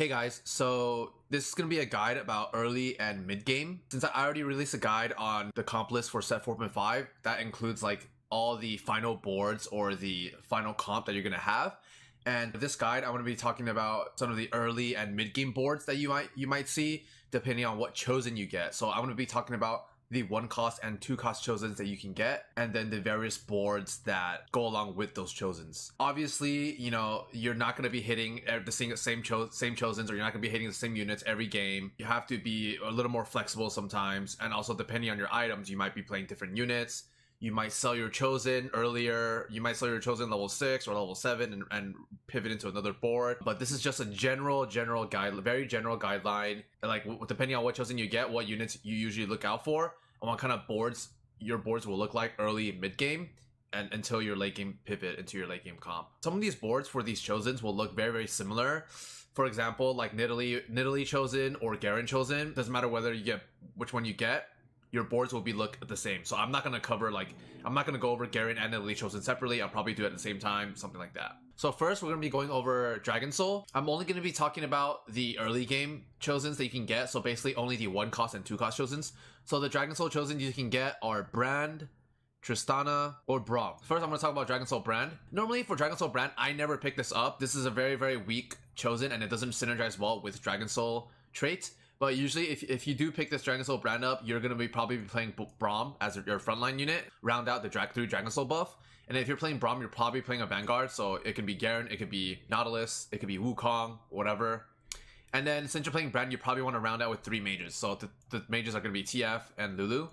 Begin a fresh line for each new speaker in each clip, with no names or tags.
Hey guys, so this is going to be a guide about early and mid game. Since I already released a guide on the comp list for set 4.5, that includes like all the final boards or the final comp that you're going to have. And this guide, I'm going to be talking about some of the early and mid game boards that you might you might see depending on what chosen you get. So I'm going to be talking about the one cost and two cost chosens that you can get, and then the various boards that go along with those chosens. Obviously, you know you're not going to be hitting the same same cho- same chosens, or you're not going to be hitting the same units every game. You have to be a little more flexible sometimes, and also depending on your items, you might be playing different units. You might sell your chosen earlier. You might sell your chosen level six or level seven and, and pivot into another board. But this is just a general, general guide, very general guideline. Like depending on what chosen you get, what units you usually look out for, and what kind of boards your boards will look like early mid game and until your late game pivot into your late game comp. Some of these boards for these chosens will look very, very similar. For example, like Nidalee, Nidalee chosen or Garen chosen. Doesn't matter whether you get which one you get your boards will be look the same. So I'm not gonna cover like I'm not gonna go over Garen and Elite Chosen separately. I'll probably do it at the same time, something like that. So first we're gonna be going over Dragon Soul. I'm only gonna be talking about the early game chosens that you can get. So basically only the one cost and two cost chosens. So the Dragon Soul chosen you can get are Brand, Tristana, or Braum. First, I'm going to talk about Dragon Soul Brand. Normally, for Dragon Soul Brand, I never pick this up. This is a very, very weak chosen, and it doesn't synergize well with Dragon Soul trait. But usually, if, if you do pick this Dragon Soul brand up, you're going to be probably playing Braum as your frontline unit, round out the Drag 3 Dragon Soul buff. And if you're playing Braum, you're probably playing a Vanguard, so it can be Garen, it could be Nautilus, it could be Wukong, whatever. And then since you're playing Brand, you probably want to round out with three mages. So the, the mages are going to be TF and Lulu.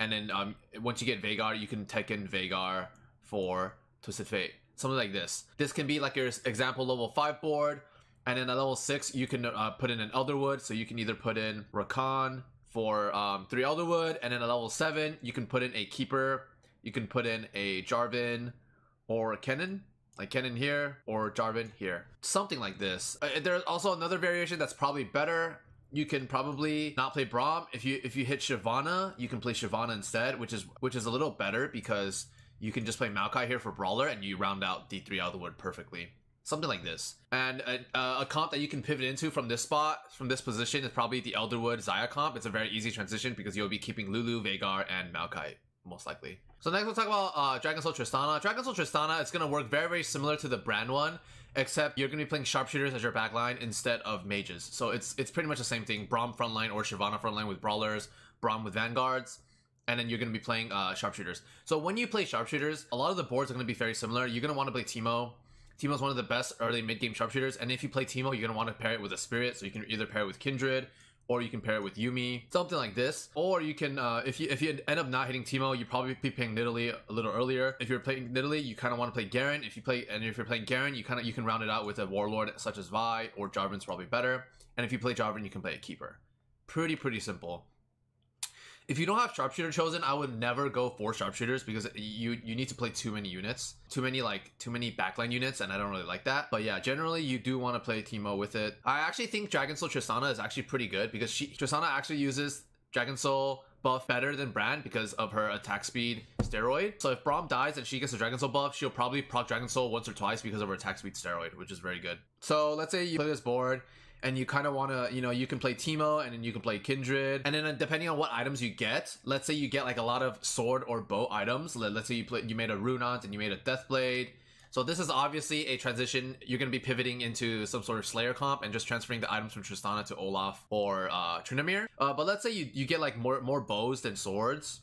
And then um, once you get Veigar, you can take in Veigar for Twisted Fate. Something like this. This can be like your example level 5 board and then at level six, you can uh, put in an Elderwood. So you can either put in Rakan for um, three Elderwood, and then at level seven, you can put in a Keeper. You can put in a Jarvan or a Kennen, like Kennen here or Jarvan here, something like this. Uh, there's also another variation that's probably better. You can probably not play Braum if you if you hit Shyvana, you can play Shyvana instead, which is which is a little better because you can just play Maokai here for Brawler and you round out D3 Elderwood perfectly something like this. And a, uh, a, comp that you can pivot into from this spot, from this position, is probably the Elderwood Xayah comp. It's a very easy transition because you'll be keeping Lulu, Veigar, and Maokai, most likely. So next we'll talk about uh, Dragon Soul Tristana. Dragon Soul Tristana is going to work very, very similar to the brand one, except you're going to be playing sharpshooters as your backline instead of mages. So it's it's pretty much the same thing. Braum frontline or Shyvana frontline with brawlers, Braum with vanguards and then you're going to be playing uh, sharpshooters. So when you play sharpshooters, a lot of the boards are going to be very similar. You're going to want to play Teemo. Teemo's one of the best early mid game sharpshooters, and if you play Teemo, you're gonna want to pair it with a Spirit, so you can either pair it with Kindred, or you can pair it with Yuumi, something like this. Or you can, uh, if you if you end up not hitting Teemo, you probably be playing Nidalee a little earlier. If you're playing Nidalee, you kind of want to play Garen. If you play and if you're playing Garen, you kind of you can round it out with a Warlord such as Vi or Jarvan's probably better. And if you play Jarvan, you can play a Keeper. Pretty pretty simple if you don't have sharpshooter chosen, I would never go for sharpshooters because you you need to play too many units, too many like too many backline units, and I don't really like that. But yeah, generally you do want to play Teemo with it. I actually think Dragon Soul Tristana is actually pretty good because she Tristana actually uses Dragon Soul buff better than Brand because of her attack speed steroid. So if Braum dies and she gets a Dragon Soul buff, she'll probably proc Dragon Soul once or twice because of her attack speed steroid, which is very good. So let's say you play this board and you kind of want to, you know, you can play Teemo and then you can play Kindred. And then uh, depending on what items you get, let's say you get like a lot of sword or bow items. Let's say you play, you made a Runaan's and you made a Deathblade. So this is obviously a transition. You're going to be pivoting into some sort of Slayer comp and just transferring the items from Tristana to Olaf or uh, Tryndamere. Uh, but let's say you, you get like more more bows than swords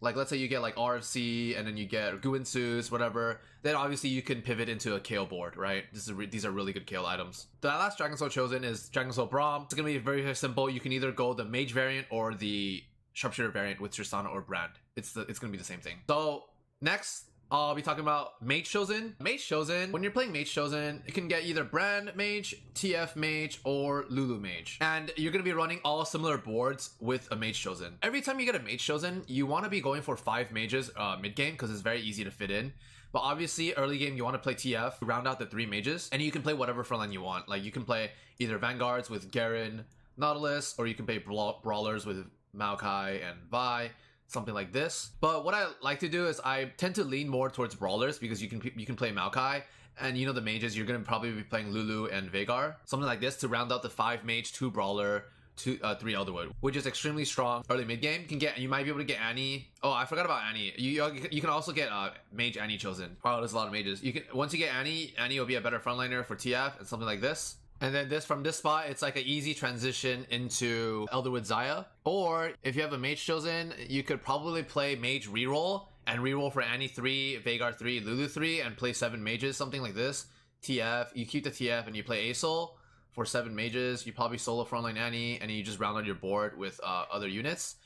like let's say you get like RFC and then you get Guinsoo's, whatever, then obviously you can pivot into a Kayle board, right? Is these are really good Kayle items. The last Dragon Soul chosen is Dragon Soul Braum. It's gonna be very, very simple. You can either go the Mage variant or the Sharpshooter variant with Tristana or Brand. It's the, it's gonna be the same thing. So next I'll be talking about Mage Chosen. Mage Chosen, when you're playing Mage Chosen, you can get either Brand Mage, TF Mage, or Lulu Mage. And you're going to be running all similar boards with a Mage Chosen. Every time you get a Mage Chosen, you want to be going for five mages uh, mid-game because it's very easy to fit in. But obviously, early game, you want to play TF, round out the three mages, and you can play whatever frontline you want. Like, you can play either Vanguards with Garen, Nautilus, or you can play Brawlers with Maokai and Vi something like this. But what I like to do is I tend to lean more towards brawlers because you can you can play Maokai and you know the mages, you're gonna probably be playing Lulu and Veigar, something like this to round out the five mage, two brawler, two, uh, three Elderwood, which is extremely strong early mid game. You can get, you might be able to get Annie. Oh, I forgot about Annie. You you can also get uh, Mage Annie chosen. Wow, there's a lot of mages. You can once you get Annie, Annie will be a better frontliner for TF and something like this. And then this from this spot, it's like an easy transition into Elderwood Xayah. Or if you have a mage chosen, you could probably play mage reroll and reroll for Annie 3, Veigar 3, Lulu 3, and play 7 mages, something like this. TF, you keep the TF and you play Asol for seven mages. You probably solo frontline Annie, and you just round out your board with uh, other units.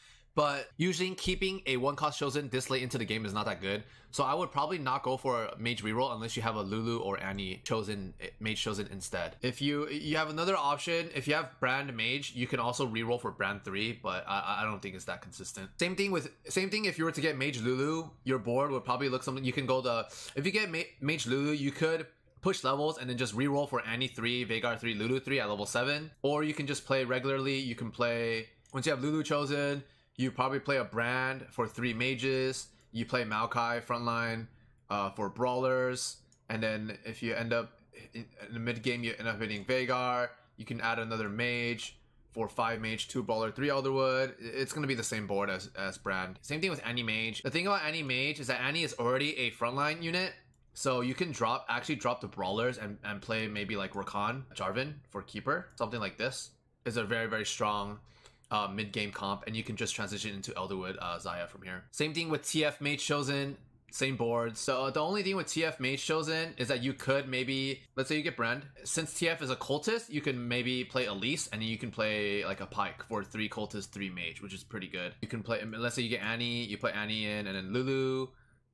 But usually keeping a one cost chosen this late into the game is not that good. So I would probably not go for a mage reroll unless you have a Lulu or Annie chosen mage chosen instead. If you you have another option, if you have brand mage, you can also reroll for brand three, but I, I don't think it's that consistent. Same thing with same thing if you were to get mage Lulu, your board would probably look something you can go the if you get ma- mage Lulu, you could push levels and then just reroll for Annie 3, Veigar 3, Lulu 3 at level 7. Or you can just play regularly. You can play, once you have Lulu chosen, you probably play a brand for 3 mages. You play Maokai frontline uh, for brawlers. And then if you end up in, the mid game, you end up hitting Veigar. You can add another mage for 5 mage, 2 brawler, 3 Elderwood. It's going to be the same board as, as Brand. Same thing with Annie Mage. The thing about Annie Mage is that Annie is already a frontline unit so you can drop actually drop the brawlers and, and play maybe like Rakan, Jarvan for keeper. Something like this is a very, very strong uh, mid game comp, and you can just transition into Elderwood uh, Xayah from here. Same thing with TF Mage Chosen, same board. So uh, the only thing with TF Mage Chosen is that you could maybe, let's say you get Brand. Since TF is a cultist, you can maybe play Elise, and you can play like a Pyke for three cultist, three mage, which is pretty good. You can play, let's say you get Annie, you put Annie in, and then Lulu,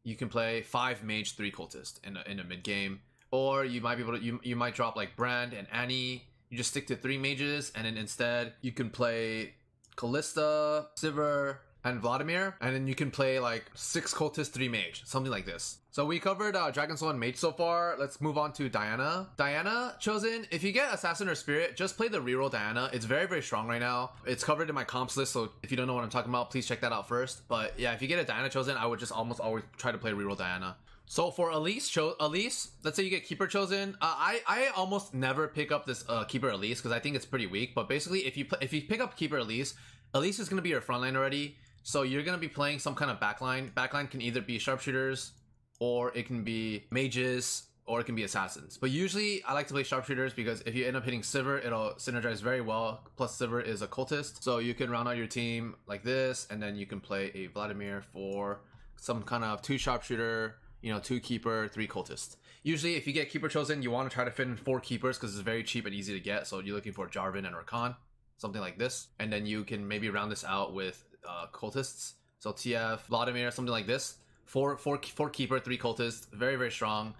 you can play five mage, three cultist in a, in a mid game, or you might be able to you you might drop like Brand and Annie. You just stick to three mages, and then instead you can play Kalista, Sivir, and Vladimir, and then you can play like six cultists, three mage, something like this. So we covered uh, Dragon Soul and Mage so far. Let's move on to Diana. Diana chosen. If you get Assassin or Spirit, just play the reroll Diana. It's very very strong right now. It's covered in my comps list, so if you don't know what I'm talking about, please check that out first. But yeah, if you get a Diana chosen, I would just almost always try to play reroll Diana. So for Elise, cho- Elise, let's say you get Keeper chosen. Uh, I I almost never pick up this uh, Keeper Elise because I think it's pretty weak. But basically, if you pl- if you pick up Keeper Elise, Elise is gonna be your frontline already. So you're gonna be playing some kind of backline. Backline can either be sharpshooters, or it can be mages, or it can be assassins. But usually I like to play sharpshooters because if you end up hitting Sivir, it'll synergize very well. Plus Sivir is a cultist. So you can round out your team like this, and then you can play a Vladimir for some kind of two sharpshooter, you know, two keeper, three cultist. Usually if you get keeper chosen, you want to try to fit in four keepers because it's very cheap and easy to get. So you're looking for Jarvan and Rakan, something like this. And then you can maybe round this out with uh, cultists. So TF, Vladimir, something like this. Four, four, four keeper, three cultists, very, very strong.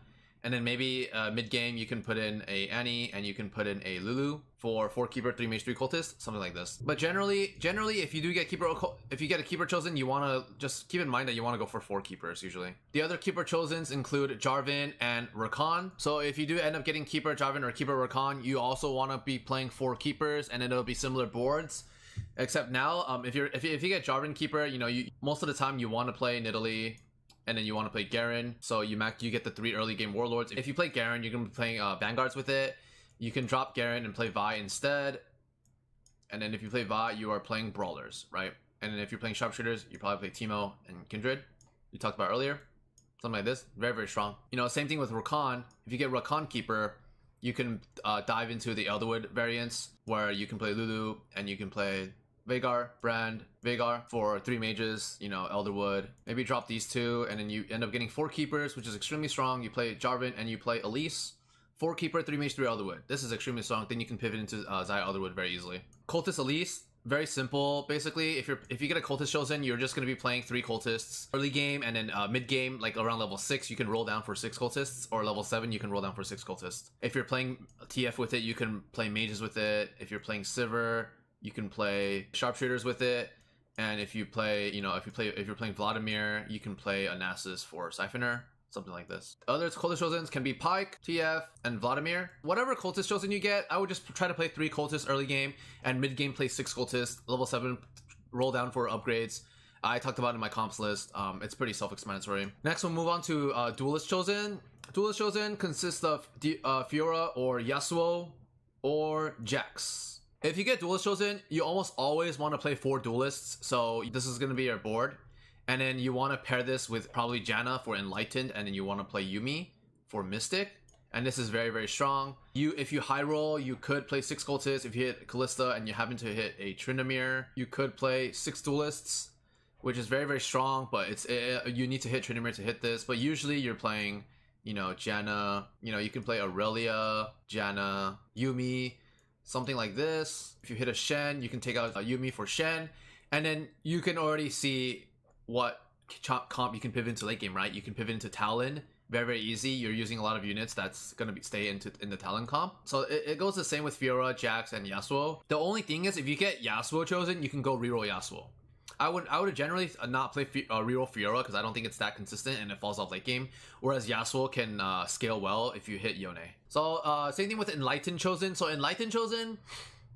And then maybe uh, mid game you can put in a Annie and you can put in a Lulu for four keeper, three mage, three cultist, something like this. But generally, generally, if you do get keeper, if you get a keeper chosen, you want to just keep in mind that you want to go for four keepers usually. The other keeper chosens include Jarvan and Rakan. So if you do end up getting keeper Jarvan or keeper Rakan, you also want to be playing four keepers, and it'll be similar boards. Except now, um, if you're if you, if you get Jarvan Keeper, you know you most of the time you want to play Nidalee, and then you want to play Garen. So you mac you get the three early game Warlords. If you play Garen, you're gonna be playing uh, Vanguards with it. You can drop Garen and play Vi instead. And then if you play Vi, you are playing Brawlers, right? And then if you're playing Sharpshooters, you probably play Teemo and Kindred. We talked about earlier. Something like this. Very, very strong. You know, same thing with Rakan. If you get Rakan Keeper, you can uh, dive into the Elderwood variants where you can play Lulu and you can play Veigar, Brand, Veigar for three mages, you know, Elderwood. Maybe drop these two, and then you end up getting four keepers, which is extremely strong. You play Jarvan and you play Elise. Four keeper, three mage, three Elderwood. This is extremely strong. Then you can pivot into uh, Xayah Elderwood very easily. Cultist Elise, very simple. Basically, if you're if you get a cultist chosen, you're just gonna be playing three cultists early game, and then uh, mid game, like around level six, you can roll down for six cultists, or level seven, you can roll down for six cultists. If you're playing TF with it, you can play mages with it. If you're playing Sivir, you can play sharpshooters with it. And if you play, you know, if you play, if you're playing Vladimir, you can play a Nasus for Syphoner, something like this. Other cultist chosens can be Pyke, TF, and Vladimir. Whatever cultist chosen you get, I would just try to play three cultists early game, and mid game play six cultists, level seven, roll down for upgrades. I talked about in my comps list. Um, it's pretty self-explanatory. Next, we'll move on to uh, Duelist Chosen. Duelist Chosen consists of D- uh, Fiora or Yasuo or Jax. If you get Duelist Chosen, you almost always want to play four Duelists, so this is going to be your board. And then you want to pair this with probably Janna for Enlightened, and then you want to play Yuumi for Mystic. And this is very, very strong. You, If you high roll, you could play six Cultists. If you hit Kalista and you happen to hit a Tryndamere, you could play six Duelists, which is very, very strong, but it's it, you need to hit Tryndamere to hit this. But usually you're playing, you know, Janna, you know, you can play Irelia, Janna, Yuumi, something like this. If you hit a Shen, you can take out a Yuumi for Shen. And then you can already see what comp you can pivot into late game, right? You can pivot into Talon, very very easy. You're using a lot of units that's gonna be stay into in the Talon comp. So it, it goes the same with Fiora, Jax, and Yasuo. The only thing is, if you get Yasuo chosen, you can go reroll Yasuo. I would I would generally not play uh, reroll Fiora because I don't think it's that consistent and it falls off late game. Whereas Yasuo can uh, scale well if you hit Yone. So uh, same thing with Enlightened chosen. So Enlightened chosen,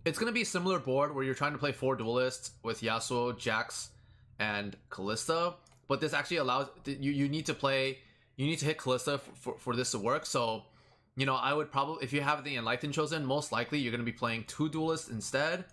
it's gonna be a similar board where you're trying to play four duelists with Yasuo, Jax, and Kalista. But this actually allows you you need to play you need to hit Kalista for, for, for this to work. So you know I would probably if you have the Enlightened chosen, most likely you're gonna be playing two duelists instead,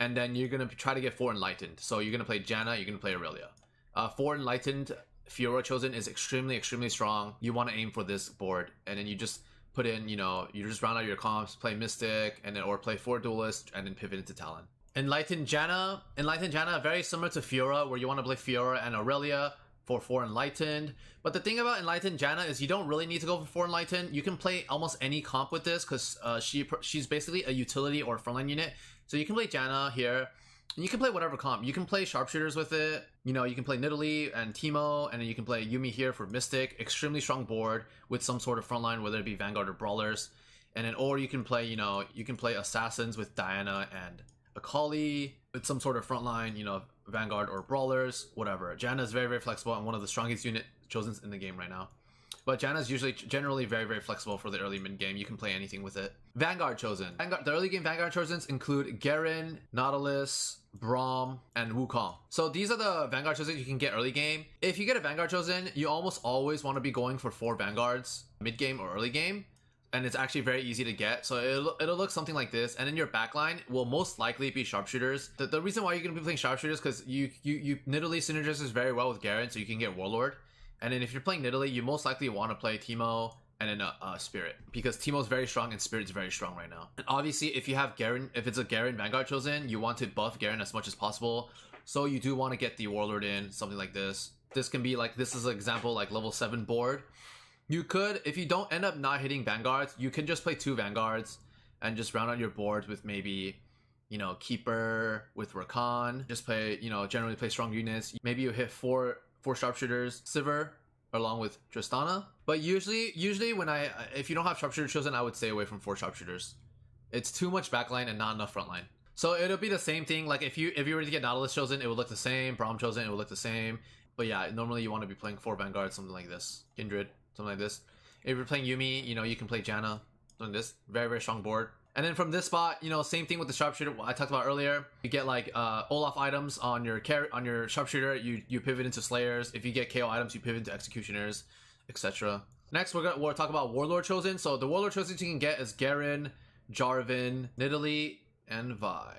and then you're gonna try to get four Enlightened. So you're gonna play Janna, you're gonna play Irelia. Uh, four Enlightened Fiora chosen is extremely extremely strong. You want to aim for this board, and then you just put in you know you just round out your comps, play Mystic, and then or play four duelists, and then pivot into Talon. Enlightened Janna. Enlightened Janna, very similar to Fiora, where you want to play Fiora and Irelia for 4 Enlightened. But the thing about Enlightened Janna is you don't really need to go for 4 Enlightened. You can play almost any comp with this because uh, she she's basically a utility or frontline unit. So you can play Janna here. And you can play whatever comp. You can play sharpshooters with it. You know, you can play Nidalee and Teemo, and then you can play Yuumi here for Mystic. Extremely strong board with some sort of frontline, whether it be Vanguard or Brawlers. And then, or you can play, you know, you can play Assassins with Diana and Akali with some sort of frontline, you know, Vanguard or Brawlers, whatever. Janna is very, very flexible and one of the strongest unit chosen in the game right now. But Janna is usually generally very, very flexible for the early mid game. You can play anything with it. Vanguard chosen. Vanguard, the early game Vanguard chosens include Garen, Nautilus, Braum, and Wukong. So these are the Vanguard chosen you can get early game. If you get a Vanguard chosen, you almost always want to be going for four Vanguards mid game or early game and it's actually very easy to get. So it'll, it'll look something like this. And then your backline will most likely be sharpshooters. The, the reason why you're going to be playing sharpshooters because you, you, you Nidalee synergizes very well with Garen, so you can get Warlord. And then if you're playing Nidalee, you most likely want to play Teemo and then a, a Spirit because Teemo's very strong and Spirit's very strong right now. And obviously, if you have Garen, if it's a Garen Vanguard chosen, you want to buff Garen as much as possible. So you do want to get the Warlord in, something like this. This can be like, this is an example, like level 7 board you could, if you don't end up not hitting Vanguards, you can just play two Vanguards and just round out your board with maybe, you know, Keeper with Rakan. Just play, you know, generally play strong units. Maybe you hit four four sharpshooters, Sivir, along with Tristana. But usually, usually when I, if you don't have sharpshooter chosen, I would stay away from four sharpshooters. It's too much backline and not enough frontline. So it'll be the same thing. Like if you if you were to get Nautilus chosen, it would look the same. Braum chosen, it would look the same. But yeah, normally you want to be playing four Vanguards, something like this. Kindred something like this. If you're playing Yuumi, you know, you can play Janna, something this. Very, very strong board. And then from this spot, you know, same thing with the sharpshooter I talked about earlier. You get like uh, Olaf items on your car- on your sharpshooter. You you pivot into slayers. If you get KO items, you pivot into executioners, etc. Next, we're gonna we'll talk about warlord chosen. So the warlord chosen you can get is Garen, Jarvan, Nidalee, and Vi.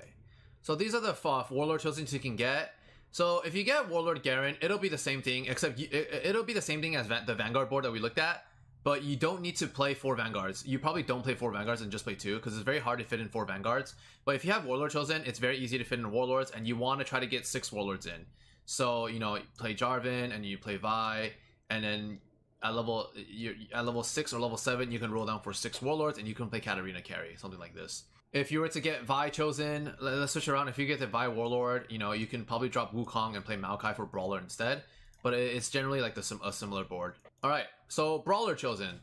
So these are the uh, warlord chosen you can get. So if you get Warlord Garen, it'll be the same thing, except you, it, will be the same thing as the Vanguard board that we looked at. But you don't need to play four Vanguards. You probably don't play four Vanguards and just play two, because it's very hard to fit in four Vanguards. But if you have Warlord chosen, it's very easy to fit in Warlords, and you want to try to get six Warlords in. So, you know, play Jarvan, and you play Vi, and then at level you at level six or level seven, you can roll down for six Warlords, and you can play Katarina carry, something like this if you were to get Vi chosen, let's switch around. If you get the Vi Warlord, you know, you can probably drop Wukong and play Maokai for Brawler instead. But it's generally like the, a similar board. Alright, so Brawler chosen.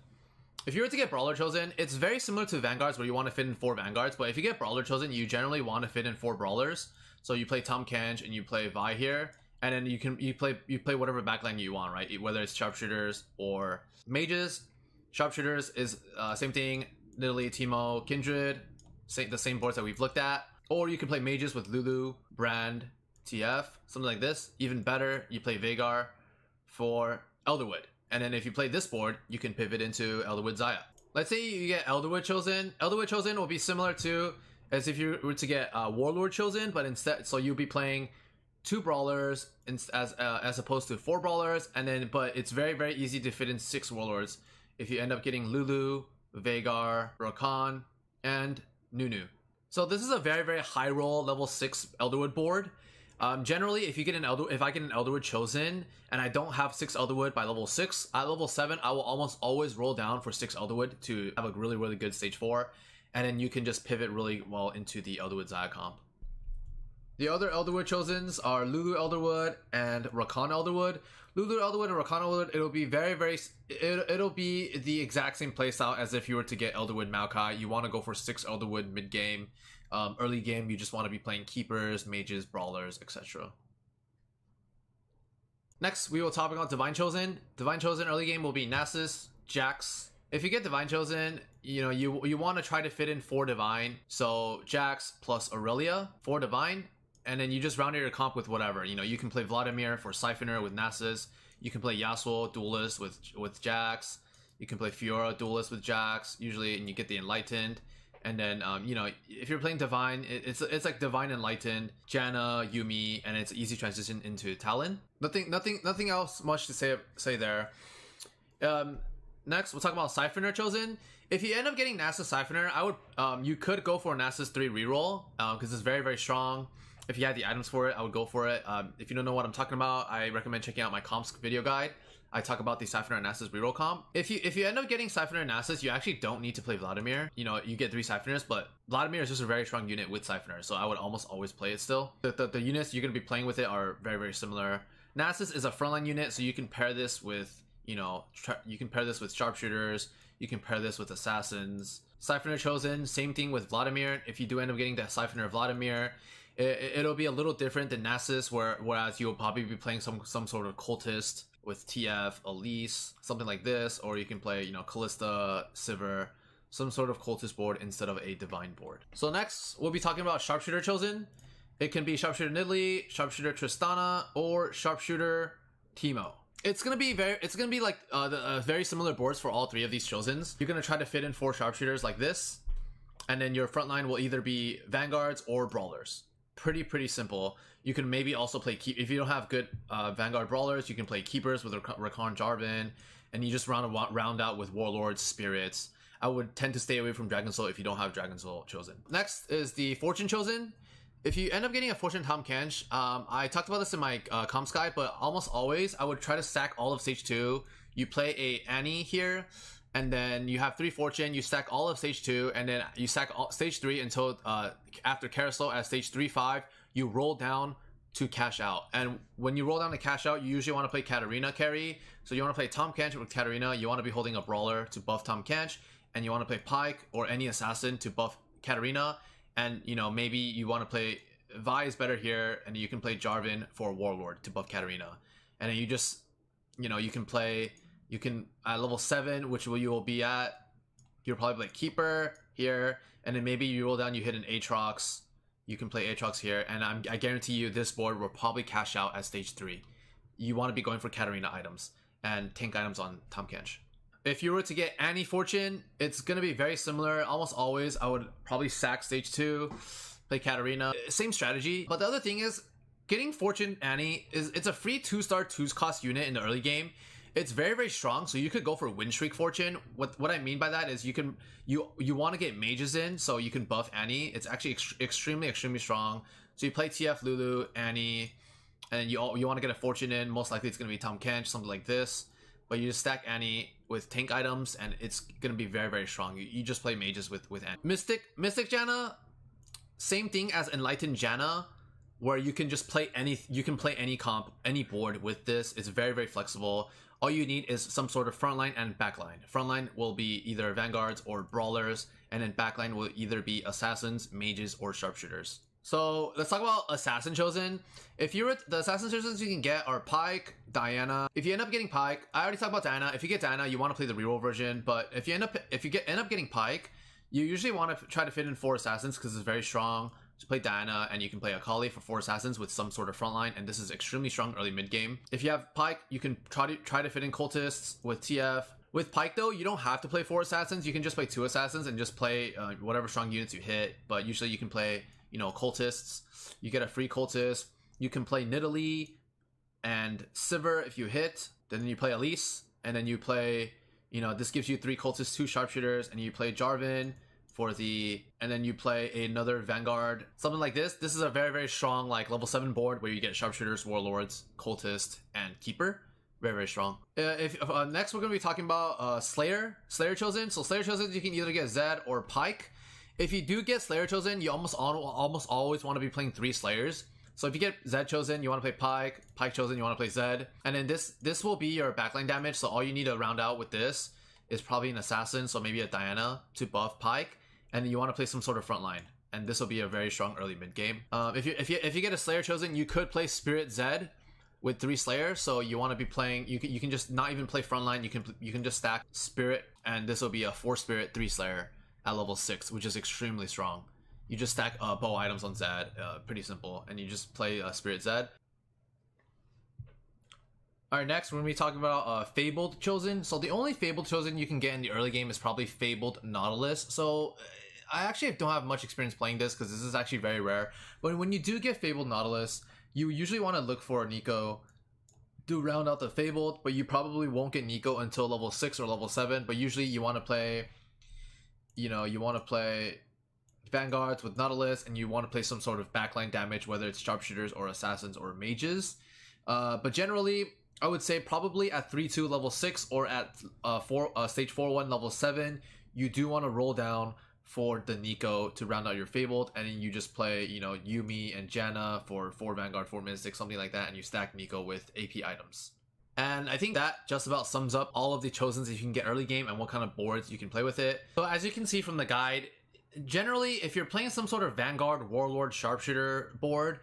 If you were to get Brawler chosen, it's very similar to Vanguards where you want to fit in four Vanguards. But if you get Brawler chosen, you generally want to fit in four Brawlers. So you play Tahm Kench and you play Vi here. And then you can you play you play whatever backline you want, right? Whether it's sharpshooters or mages. Sharpshooters is uh, same thing. Nidalee, Teemo, Kindred, the same boards that we've looked at. Or you can play mages with Lulu, Brand, TF, something like this. Even better, you play Veigar for Elderwood. And then if you play this board, you can pivot into Elderwood Xayah. Let's say you get Elderwood chosen. Elderwood chosen will be similar to as if you were to get uh, Warlord chosen, but instead, so you'll be playing two brawlers as uh, as opposed to four brawlers, and then but it's very very easy to fit in six warlords if you end up getting Lulu, Veigar, Rakan, and Nunu. So this is a very very high roll level six Elderwood board. Um, generally, if you get an Elder, if I get an Elderwood chosen and I don't have six Elderwood by level six, at level seven, I will almost always roll down for six Elderwood to have a really really good stage four, and then you can just pivot really well into the Elderwood Xayah comp. The other Elderwood chosens are Lulu Elderwood and Rakan Elderwood. Lulu Elderwood and Rakan Elderwood, it'll be very, very, it, it'll be the exact same playstyle as if you were to get Elderwood Maokai. You want to go for six Elderwood mid game. Um, early game, you just want to be playing keepers, mages, brawlers, etc. Next, we will talk about Divine Chosen. Divine Chosen early game will be Nasus, Jax. If you get Divine Chosen, you know you you want to try to fit in four Divine. So Jax plus Irelia, four Divine, and then you just round out your comp with whatever. You know, you can play Vladimir for Syphoner with Nasus. You can play Yasuo Duelist with with Jax. You can play Fiora Duelist with Jax. Usually, and you get the Enlightened. And then, um, you know, if you're playing Divine, it, it's it's like Divine Enlightened, Janna, Yuumi, and it's easy transition into Talon. Nothing, nothing, nothing else much to say say there. Um, next, we'll talk about Syphoner chosen. If you end up getting Nasus Syphoner, I would, um, you could go for Nasus three reroll because um, it's very very strong if you had the items for it, I would go for it. Um, if you don't know what I'm talking about, I recommend checking out my comps video guide. I talk about the Syphoner and Nasus reroll comp. If you if you end up getting Syphoner and Nasus, you actually don't need to play Vladimir. You know, you get three Syphoners, but Vladimir is just a very strong unit with Syphoner, so I would almost always play it still. The, the, the units you're going to be playing with it are very, very similar. Nasus is a frontline unit, so you can pair this with, you know, you can pair this with sharpshooters, you can pair this with assassins. Syphoner chosen, same thing with Vladimir. If you do end up getting the Syphoner Vladimir, it, will be a little different than Nasus, where whereas you'll probably be playing some some sort of cultist with TF, Elise, something like this, or you can play you know Kalista, Sivir, some sort of cultist board instead of a divine board. So next, we'll be talking about sharpshooter chosen. It can be sharpshooter Nidalee, sharpshooter Tristana, or sharpshooter Teemo. It's gonna be very. It's gonna be like uh, the, uh, very similar boards for all three of these chosens. You're gonna try to fit in four sharpshooters like this, and then your front line will either be vanguards or brawlers pretty pretty simple. You can maybe also play keep if you don't have good uh, Vanguard brawlers. You can play keepers with Rakan Jarvan, and you just round round out with warlords, spirits. I would tend to stay away from Dragon Soul if you don't have Dragon Soul chosen. Next is the Fortune chosen. If you end up getting a Fortune Tahm Kench, um, I talked about this in my uh, comps guide, but almost always I would try to stack all of stage two. You play a Annie here, and then you have three fortune. You stack all of stage two, and then you stack all, stage three until uh, after carousel at stage three five. You roll down to cash out, and when you roll down to cash out, you usually want to play Katarina carry. So you want to play Tahm Kench with Katarina. You want to be holding a brawler to buff Tahm Kench, and you want to play Pyke or any assassin to buff Katarina. And you know maybe you want to play Vi is better here, and you can play Jarvan for Warlord to buff Katarina, and then you just you know you can play you can at level seven, which will you will be at. You'll probably play keeper here, and then maybe you roll down, you hit an Aatrox. You can play Aatrox here, and I'm, I guarantee you this board will probably cash out at stage three. You want to be going for Katarina items and tank items on Tahm Kench. If you were to get Annie Fortune, it's gonna be very similar. Almost always, I would probably sack stage two, play Katarina. Same strategy. But the other thing is, getting Fortune Annie is it's a free two star two cost unit in the early game it's very very strong so you could go for win streak fortune. What what i mean by that is you can you you want to get mages in so you can buff annie it's actually ex- extremely extremely strong. So you play tf lulu annie and you you want to get a fortune in. Most likely it's going to be Tahm Kench something like this. But you just stack annie with tank items and it's going to be very very strong. You, you just play mages with with annie. Mystic mystic janna same thing as enlightened janna where you can just play any you can play any comp any board with this it's very very flexible all you need is some sort of frontline and backline. Frontline will be either vanguards or brawlers, and then backline will either be assassins, mages, or sharpshooters. So let's talk about assassin chosen. If you're the assassin chosen you can get are Pyke Diana. If you end up getting Pyke I already talked about Diana. If you get Diana, you want to play the reroll version. But if you end up if you get end up getting Pyke you usually want to try to fit in four assassins because it's very strong. Just play Diana, and you can play Akali for four assassins with some sort of frontline, and this is extremely strong early mid game. If you have Pyke, you can try to try to fit in cultists with TF. With Pyke though, you don't have to play four assassins. You can just play two assassins and just play uh, whatever strong units you hit. But usually you can play, you know, cultists. You get a free cultist. You can play Nidalee and Sivir if you hit. Then you play Elise, and then you play, you know, this gives you three cultists, two sharpshooters, and you play Jarvan for the, and then you play another Vanguard, something like this. This is a very very strong like level seven board where you get sharpshooters, warlords, cultist, and keeper very very strong. Uh, if uh, next we're gonna be talking about uh, Slayer, Slayer chosen. So Slayer chosen, you can either get Zed or Pyke If you do get Slayer chosen, you almost almost always want to be playing three Slayers. So if you get Zed chosen, you want to play Pyke. Pyke chosen, you want to play Zed. And then this this will be your backline damage. So all you need to round out with this is probably an assassin, so maybe a Diana to buff Pyke. And you want to play some sort of frontline. And this will be a very strong early mid game. Um, if you if you if you get a Slayer chosen, you could play Spirit Zed with three Slayer. So you want to be playing. You can you can just not even play frontline. You can you can just stack Spirit, and this will be a four Spirit three Slayer at level six, which is extremely strong you just stack uh, bow items on Zed, uh, pretty simple, and you just play uh, Spirit Zed. Alright, next we're to be talking about uh, Fabled Chosen. So the only Fabled Chosen you can get in the early game is probably Fabled Nautilus. So uh, I actually don't have much experience playing this because this is actually very rare. But when you do get Fabled Nautilus, you usually want to look for Neeko to round out the Fabled, but you probably won't get Neeko until level 6 or level 7. But usually you want to play, you know, you want to play vanguards with Nautilus, and you want to play some sort of backline damage, whether it's sharpshooters or assassins or mages. Uh, but generally, I would say probably at 3-2 level 6 or at uh, four, uh, stage 4-1 level 7, you do want to roll down for the Neeko to round out your Fabled, and then you just play, you know, Yuumi and Janna for 4 Vanguard, 4 Mystic, something like that, and you stack Neeko with AP items. And I think that just about sums up all of the chosens that you can get early game and what kind of boards you can play with it. So as you can see from the guide, generally, if you're playing some sort of Vanguard Warlord Sharpshooter board,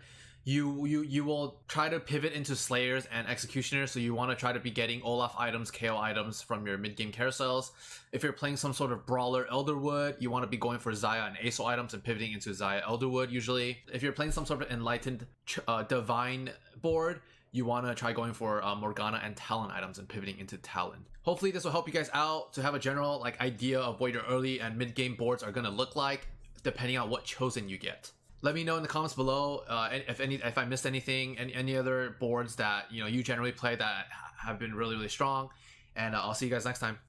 you you you will try to pivot into Slayers and Executioners. So you want to try to be getting Olaf items, KO items from your mid game carousels. If you're playing some sort of Brawler Elderwood, you want to be going for Xayah and Aso items and pivoting into Xayah Elderwood usually. If you're playing some sort of Enlightened uh, Divine board, you want to try going for uh, Morgana and Talon items and pivoting into Talon. Hopefully this will help you guys out to have a general like idea of what your early and mid game boards are going to look like depending on what chosen you get. Let me know in the comments below uh, if any if I missed anything, any any other boards that you know you generally play that have been really really strong, and uh, I'll see you guys next time.